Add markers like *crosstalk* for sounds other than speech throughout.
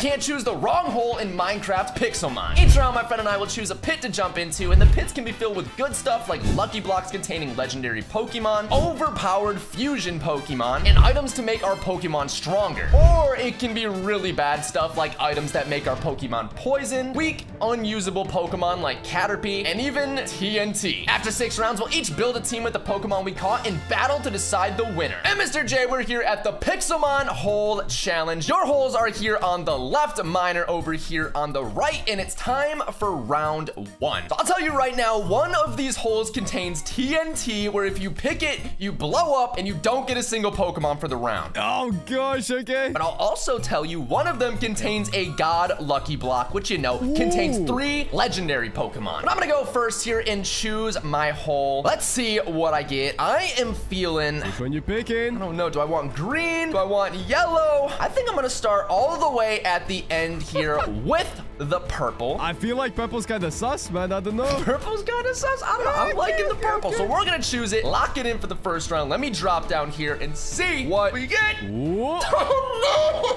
can't choose the wrong hole in Minecraft Pixelmon. Each round, my friend and I will choose a pit to jump into, and the pits can be filled with good stuff like lucky blocks containing legendary Pokemon, overpowered fusion Pokemon, and items to make our Pokemon stronger. Or it can be really bad stuff like items that make our Pokemon poison, weak, unusable Pokemon like Caterpie, and even TNT. After six rounds, we'll each build a team with the Pokemon we caught and battle to decide the winner. And Mr. J, we're here at the Pixelmon Hole Challenge. Your holes are here on the left, mine are over here on the right, and it's time for round one. So I'll tell you right now, one of these holes contains TNT, where if you pick it, you blow up and you don't get a single Pokemon for the round. Oh gosh, okay. But I'll also tell you one of them contains a God Lucky Block, which you know contains three legendary Pokemon. But I'm gonna go first here and choose my hole. Let's see what I get. I am feeling Which one you picking? I don't know. Do I want green? Do I want yellow? I think I'm gonna start all the way at the end here with the purple. I feel like purple's kind of sus, man. I don't know. *laughs* Purple's kind of sus. I don't know. I'm liking the purple. So we're gonna choose it, lock it in for the first round. Let me drop down here and see what we get. Whoa. *laughs*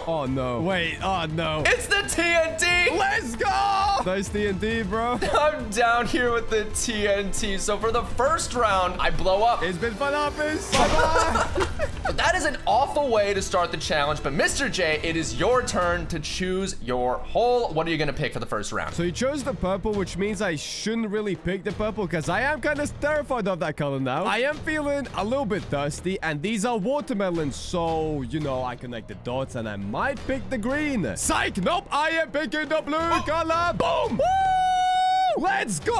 Oh Oh no. Wait. Oh no. no! It's the TNT. Let's go. Nice D&D, bro. *laughs* I'm down here with the TNT. So for the first round, I blow up. It's been fun, Office. Bye-bye. But that is an awful way to start the challenge. But Mr. J, it is your turn to choose your hole. What are you gonna pick for the first round? so you chose the purple, which means I shouldn't really pick the purple because I am kind of terrified of that color now. I am feeling a little bit thirsty, and these are watermelons. So, you know, I connect the dots, and I might pick the green. Psych! Nope, I am picking the blue oh! color. Boom! Woo! Let's go!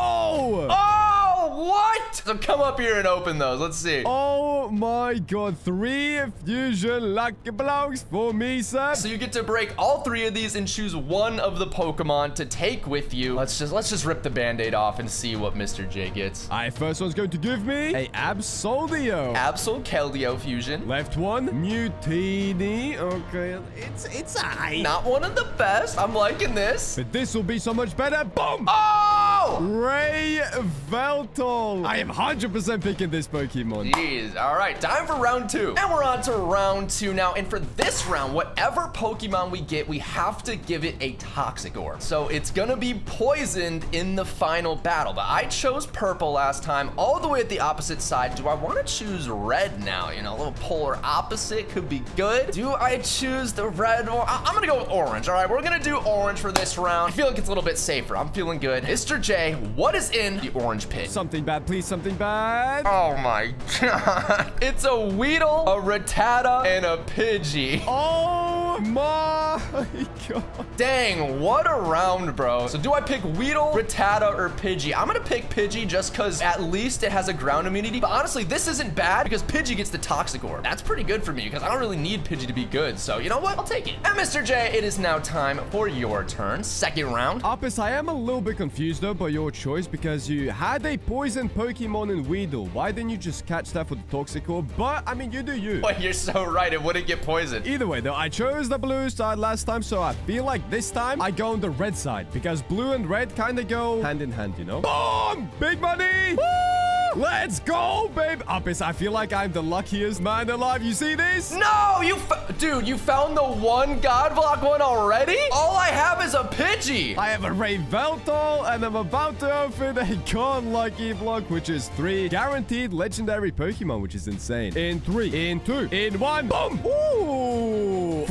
Oh, what? So come up here and open those. Let's see. Oh my god, three fusion lucky blocks for me, sir. So you get to break all three of these and choose one of the Pokemon to take with you. Let's just let's just rip the band-aid off and see what Mr. J gets. Alright, first one's going to give me a Absoldio. Absol Keldeo fusion. Left one, Mutini. Okay, it's it's I. Not one of the best. I'm liking this. But this will be so much better. Boom! Oh! Ray Veltol. I am 100% picking this Pokemon. Jeez. All right, time for round two. And we're on to round two now. And for this round, whatever Pokemon we get, we have to give it a Toxic Orb. So it's gonna be poisoned in the final battle. But I chose purple last time, all the way at the opposite side. Do I want to choose red now? You know, a little polar opposite could be good. Do I choose the red one? I- I'm gonna go with orange. All right, we're gonna do orange for this round. I feel like it's a little bit safer. I'm feeling good. Mr. J, what is in the orange pit? Something bad, please, something bad. Oh my god. *laughs* It's a Weedle, a Rattata, and a Pidgey. Oh my Oh god. Dang, what a round, bro. So do I pick Weedle, Rattata, or Pidgey? I'm gonna pick Pidgey just because at least it has a ground immunity. But honestly, this isn't bad because Pidgey gets the Toxic Orb. That's pretty good for me because I don't really need Pidgey to be good. So you know what? I'll take it. And Mr. J, it is now time for your turn. Second round. Apis, I am a little bit confused though by your choice because you had a poison Pokemon in Weedle. Why didn't you just catch that with the Toxic Orb? But, I mean, you do you. *laughs* Boy, you're so right. It wouldn't get poisoned. Either way, though, I chose the blue side last time, so I feel like this time I go on the red side because blue and red kind of go hand in hand, you know? Boom! Big money! Woo! Let's go, babe! Ah, Apis, I feel like I'm the luckiest man alive. You see this? No, you, f- dude, you found the one God Block one already? All I have is a Pidgey. I have a Rayveltal, and I'm about to open a God Lucky Block, which is three guaranteed legendary Pokemon, which is insane. In three, in two, in one, boom! Ooh!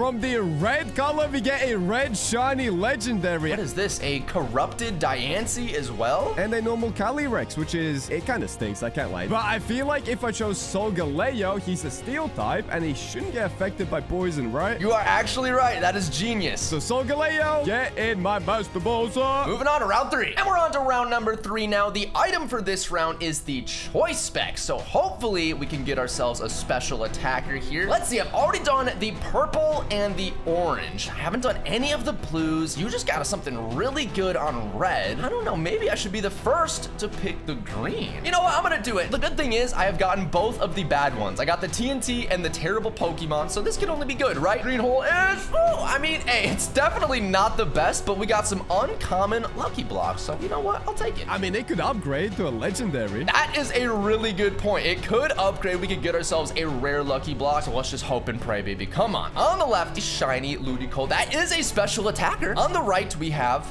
From the red color, we get a red shiny legendary. What is this? A corrupted Diancie as well? and a normal Calyrex, which is, it kind of stinks, I can't lie. But I feel like if I chose Solgaleo, he's a steel type, and he shouldn't get affected by poison, right? You are actually right. That is genius. so Solgaleo, get in my Master Ball, sir. Moving on to round three. And we're on to round number three now. The item for this round is the choice spec. So hopefully we can get ourselves a special attacker here. Let's see, I've already done the purple and the orange. I haven't done any of the blues. You just got something really good on red. I don't know, maybe I should be the first to pick the green. You know what, I'm gonna do it. The good thing is I have gotten both of the bad ones. I got the TNT and the terrible Pokemon, so this could only be good, right? Green hole is, oh, I mean, hey, it's definitely not the best, but we got some uncommon lucky blocks. So you know what, I'll take it. I mean, it could upgrade to a legendary. That is a really good point. It could upgrade. We could get ourselves a rare lucky block. So let's just hope and pray, baby. Come on. On the left, the shiny Ludicolo. That is a special attacker. On the right, we have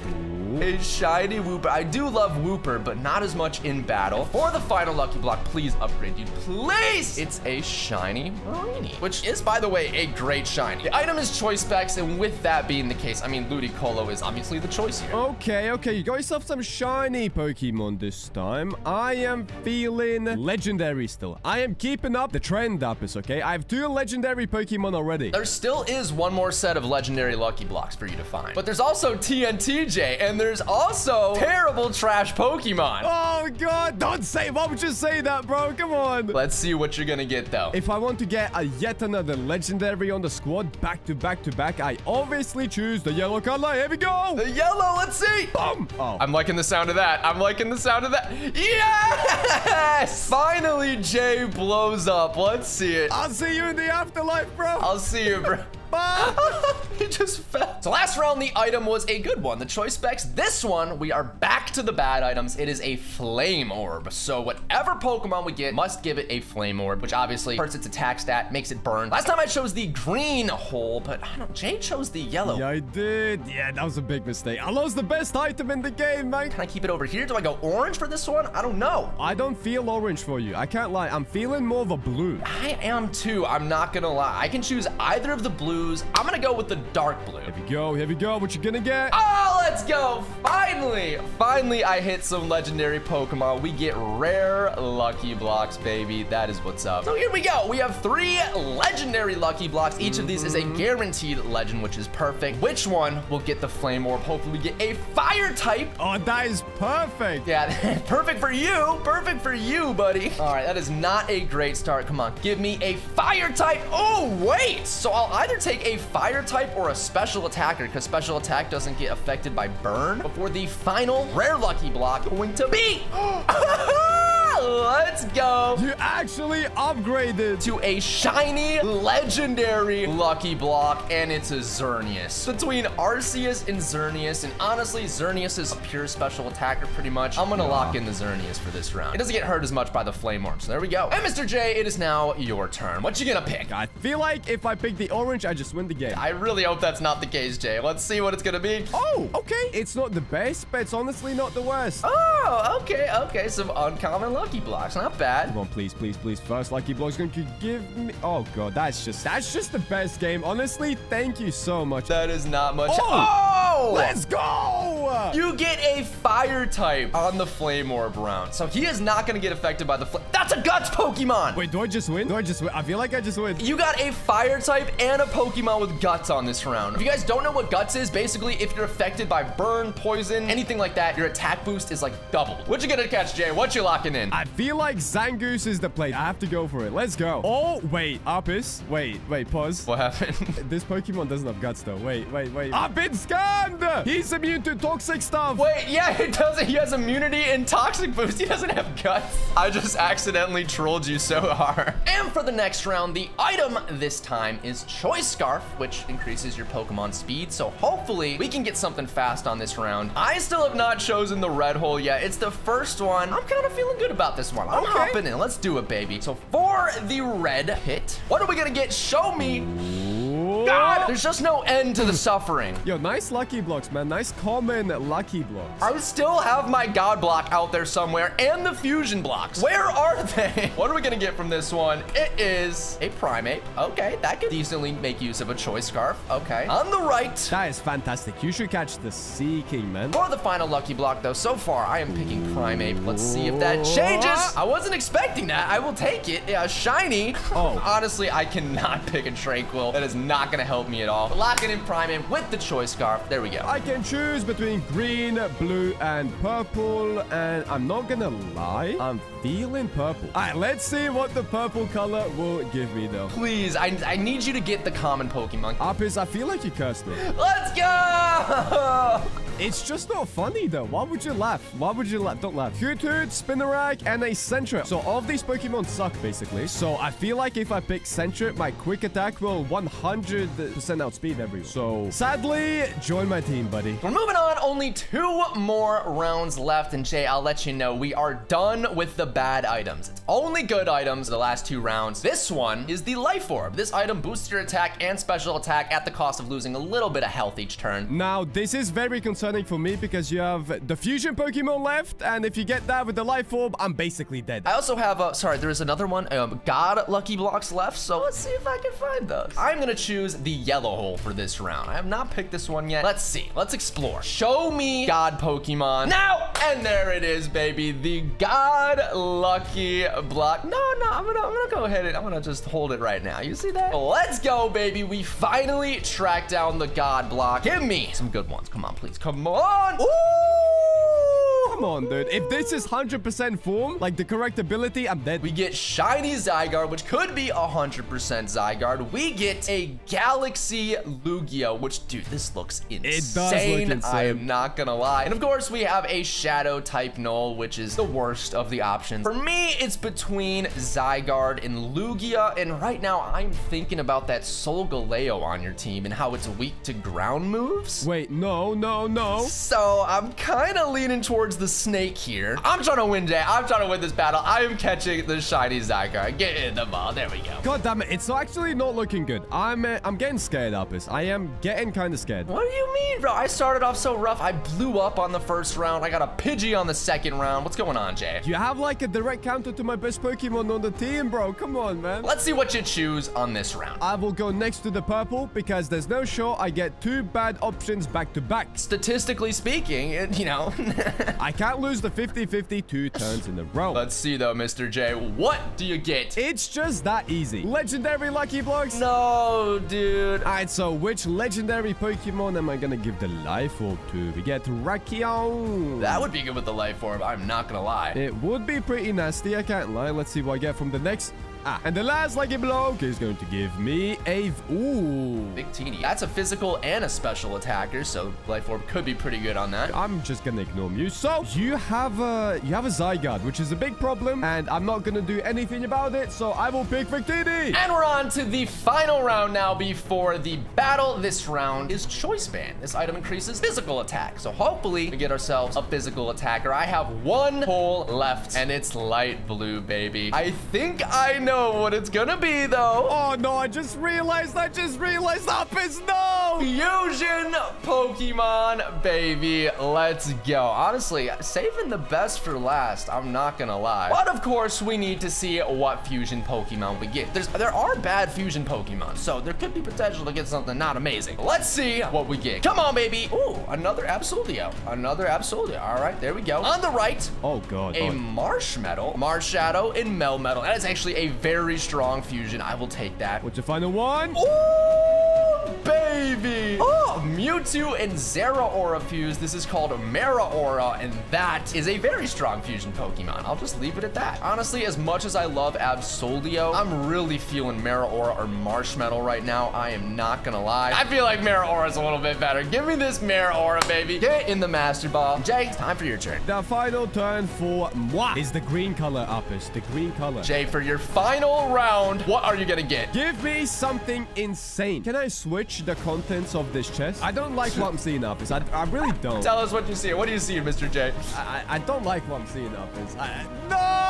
a shiny Wooper. I do love Wooper, but not as much in battle. For the final Lucky Block, please upgrade, dude. Please! It's a shiny Mareanie, which is, by the way, a great shiny. The item is choice specs, and with that being the case, I mean, Ludicolo is obviously the choice here. Okay, okay. You got yourself some shiny Pokemon this time. I am feeling legendary still. I am keeping up the trend up, is okay? I have two legendary Pokemon already. There still is one more set of legendary Lucky Blocks for you to find. But there's also TNTJ, and there's also terrible trash Pokemon. Oh, God. Don't say, why would you say that, bro? Come on. Let's see what you're gonna get, though. If I want to get a yet another legendary on the squad back to back to back, I obviously choose the yellow color. Here we go. The yellow, let's see. Boom. Oh. I'm liking the sound of that. I'm liking the sound of that. Yes! Finally, Jay blows up. Let's see it. I'll see you in the afterlife, bro. I'll see you, bro. *laughs* *laughs* he just fell. So last round, the item was a good one. The choice specs. This one, we are back to the bad items. It is a flame orb. So whatever Pokemon we get must give it a flame orb, which obviously hurts its attack stat, makes it burn. Last time I chose the green hole, but I don't, Jay chose the yellow. Yeah, I did. Yeah, that was a big mistake. I lost the best item in the game, man. Can I keep it over here? Do I go orange for this one? I don't know. I don't feel orange for you. I can't lie. I'm feeling more of a blue. I am too. I'm not gonna lie. I can choose either of the blues. I'm gonna go with the dark blue. Here we go. Here we go. What you gonna get? Oh, let's go. Finally. Finally, I hit some legendary Pokemon. We get rare Lucky Blocks, baby. That is what's up. So here we go. We have three legendary Lucky Blocks. Each of these is a mm-hmm. guaranteed legend, which is perfect. Which one will get the Flame Orb? Hopefully we get a Fire type. Oh, that is perfect. Yeah, *laughs* perfect for you. Perfect for you, buddy. All right, that is not a great start. Come on, give me a Fire type. Oh, wait. So I'll either take a Fire type or a Special Attacker because Special Attack doesn't get affected by Burn before the final Rare Lucky Block going to be... *gasps* *laughs* Let's go. You actually upgraded to a shiny legendary lucky block and it's a Xerneas. Between Arceus and Xerneas and honestly Xerneas is a pure special attacker pretty much. I'm gonna yeah. lock in the Xerneas for this round. It doesn't get hurt as much by the Flame Orb, so there we go. And Mr. J, it is now your turn. What you gonna pick? I feel like if I pick the orange, I just win the game. I really hope that's not the case, Jay. Let's see what it's gonna be. Oh, okay. It's not the best, but it's honestly not the worst. Oh, okay, okay. Some uncommon lucky blocks. Not bad. Come on, please, please, please. First lucky block's going to give me... Oh, God. That's just... That's just the best game. Honestly, thank you so much. That is not much. Oh! oh! Let's go! You get a fire type on the Flame Orb round. So he is not going to get affected by the flame. That's a Guts Pokemon! Wait, do I just win? Do I just win? I feel like I just win. You got a fire type and a Pokemon with Guts on this round. If you guys don't know what Guts is, basically, if you're affected by burn, poison, anything like that, your attack boost is like doubled. What you gonna catch, Jay? What you locking in? I feel like Zangoose is the play. I have to go for it. Let's go. Oh, wait. Apis. Wait, wait, pause. What happened? *laughs* this Pokemon doesn't have guts, though. Wait, wait, wait. I've been scammed! He's immune to toxic stuff. Wait, yeah, he doesn't. He has immunity and toxic boost. He doesn't have guts. I just accidentally trolled you so hard. And for the next round, the item this time is Choice Scarf, which increases your Pokemon speed. So hopefully we can get something fast on this round. I still have not chosen the red hole yet. It's the first one. I'm kind of feeling good about this one. I'm okay. hopping in. Let's do it, baby. So for the red hit, what are we gonna get? Show me. God, there's just no end to the suffering. Yo, nice lucky blocks, man. Nice common lucky blocks. I still have my God block out there somewhere and the fusion blocks. Where are they? *laughs* What are we gonna get from this one? It is a Primeape. Okay, that could decently make use of a choice scarf. Okay. On the right. That is fantastic. You should catch the Seaking, man. For the final lucky block, though, so far I am picking Primeape. Let's see if that changes. I wasn't expecting that. I will take it. Yeah, shiny. Oh. *laughs* Honestly, I cannot pick a Tranquill. That is not gonna help me at all. But locking in Primeape with the choice scarf. There we go. I can choose between green, blue, and purple. And I'm not gonna lie, I'm feeling purple. All right, let's see what the purple color will give me, though. Please, I, I need you to get the common Pokemon. Apis, I feel like you cursed me. Let's go! *laughs* It's just not funny, though. Why would you laugh? Why would you laugh? Don't laugh. Hoothoot, Spinarak, and a Sentret. So all of these Pokemon suck, basically. So I feel like if I pick Sentret, my quick attack will 100% outspeed everyone. So sadly, join my team, buddy. We're moving on. Only two more rounds left. And Jay, I'll let you know, we are done with the bad items. It's only good items the last two rounds. This one is the Life Orb. This item boosts your attack and special attack at the cost of losing a little bit of health each turn. Now, this is very concerning for me because you have the fusion Pokemon left. And if you get that with the Life Orb, I'm basically dead. I also have, a, sorry, there is another one, um, God Lucky Blocks left. So let's see if I can find those. I'm going to choose the yellow hole for this round. I have not picked this one yet. Let's see. Let's explore. Show me God Pokemon now. And there it is, baby. The God Lucky Block. No, no, I'm gonna, I'm gonna go ahead and I'm gonna just hold it right now. You see that? Let's go, baby. We finally tracked down the God Block. Give me some good ones. Come on, please. Come on. Ooh. Come on, dude. If this is 100% form, like the correct ability, I'm dead. We get Shiny Zygarde, which could be 100% Zygarde. We get a Galaxy Lugia, which, dude, this looks insane. It does look insane. I am not gonna lie. And of course, we have a Shadow type Null, which is the worst of the options. For me, it's between Zygarde and Lugia. And right now, I'm thinking about that Solgaleo on your team and how it's weak to ground moves. Wait, no, no, no. So I'm kind of leaning towards the snake here. I'm trying to win, Jay. I'm trying to win this battle. I am catching the shiny Zygarde. Get in the ball. There we go. God damn it. It's actually not looking good. I'm uh, I'm getting scared, Apis. I am getting kind of scared. What do you mean, bro? I started off so rough. I blew up on the first round. I got a Pidgey on the second round. What's going on, Jay? You have like a direct counter to my best Pokemon on the team, bro. Come on, man. Let's see what you choose on this round. I will go next to the purple because there's no shot I get two bad options back to back. Statistically speaking, it, you know. *laughs* I can't lose the 50-50 two turns in a row. Let's see though, Mr. J. What do you get? It's just that easy. Legendary Lucky Blocks? No, dude. Alright, so which legendary Pokemon am I gonna give the Life Orb to? We get Rakion. That would be good with the Life Orb, I'm not gonna lie. It would be pretty nasty, I can't lie. Let's see what I get from the next Ah, and the last Lucky Block is going to give me a... Ooh. Victini. That's a physical and a special attacker, so Life Orb could be pretty good on that. I'm just going to ignore Mew. So, you have a... You have a Zygarde, which is a big problem, and I'm not going to do anything about it, so I will pick Victini. And we're on to the final round now before the battle. This round is Choice Band. This item increases physical attack, so hopefully we get ourselves a physical attacker. I have one hole left, and it's light blue, baby. I think I know know what it's gonna be, though. Oh, no, I just realized, I just realized, Apis, no! Fusion Pokemon, baby. Let's go. Honestly, saving the best for last, I'm not gonna lie. But, of course, we need to see what fusion Pokemon we get. There's, there are bad fusion Pokemon, so there could be potential to get something not amazing. Let's see what we get. Come on, baby. Ooh, another Absolio. Another Absolio. All right, there we go. On the right, oh, God. A oh. Marshmallow, Marshadow, and Melmetal. That is actually a very strong fusion. I will take that. What's the final one? Ooh, baby. Oh, Mewtwo and Zeraora fuse. This is called Meraora, and that is a very strong fusion Pokemon. I'll just leave it at that. Honestly, as much as I love Absolio, I'm really feeling Meraora or Marshmallow right now. I am not gonna lie. I feel like Meraora is a little bit better. Give me this Meraora, baby. Get in the Master Ball. Jay, time for your turn. The final turn for moi is the green color, Apis. The green color. Jay, for your final round, what are you gonna get? Give me something insane. Can I switch the contents of this chest? I don't like what I'm seeing, Apis. I, I really don't. Tell us what you see. What do you see, Mr. J? I, I don't like what I'm seeing, Apis. I, no!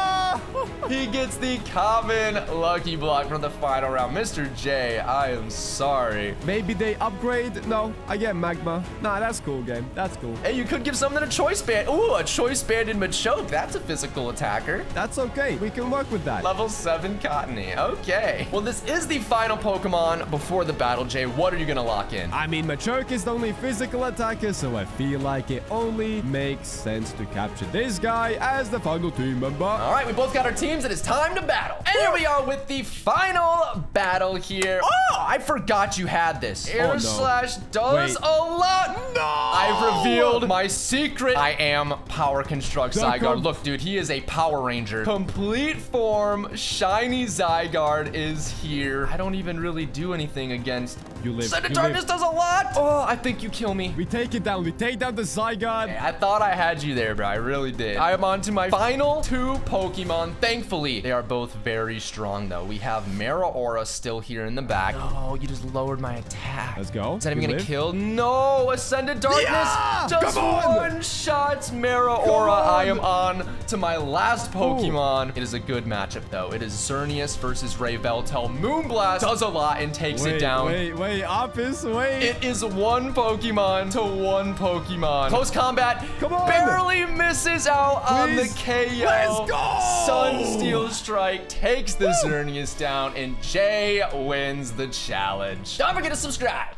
He gets the common lucky block from the final round. Mr. J, I am sorry. Maybe they upgrade? No, I get Magmar. Nah, that's cool, game. That's cool. Hey, you could give something a choice band. Ooh, a choice band in Machoke. That's a physical attacker. That's okay. We can work with that. Level 7 Cottonee. Okay. Well, this is the final Pokemon before the battle, Jay. What are you going to lock in? I mean, Machoke is the only physical attacker, so I feel like it only makes sense to capture this guy as the final team member. All right, we both got our teams. It is time to battle. And here we are with the final battle here. Oh, I forgot you had this. Air oh, no. Slash does Wait. a lot. No! I've revealed my secret. I am Power Construct Zygarde. Look, dude, he is a Power Ranger. Complete form, shiny Zygarde is here. I don't even really do anything against You live. Ascended Darkness does a lot. Oh, I think you kill me. We take it down. We take down the Zygon. I thought I had you there, bro. I really did. I am on to my final two Pokemon. Thankfully, they are both very strong, though. We have Maraura still here in the back. Oh, you just lowered my attack. Let's go. Is that even gonna kill? No, Ascended Darkness Yeah! just on! one shots Maraura. Come I am on to my last Pokemon. It is a good matchup, though. It is Xerneas versus Rayveltal. Moonblast does a lot and takes Wait, it down. wait, wait. Office, wait. It is one Pokemon to one Pokemon. Close combat. Come on. Barely misses out on the Please. KO. Let's go. Sun Steel Strike takes the Xerneas down, and Jay wins the challenge. Don't forget to subscribe.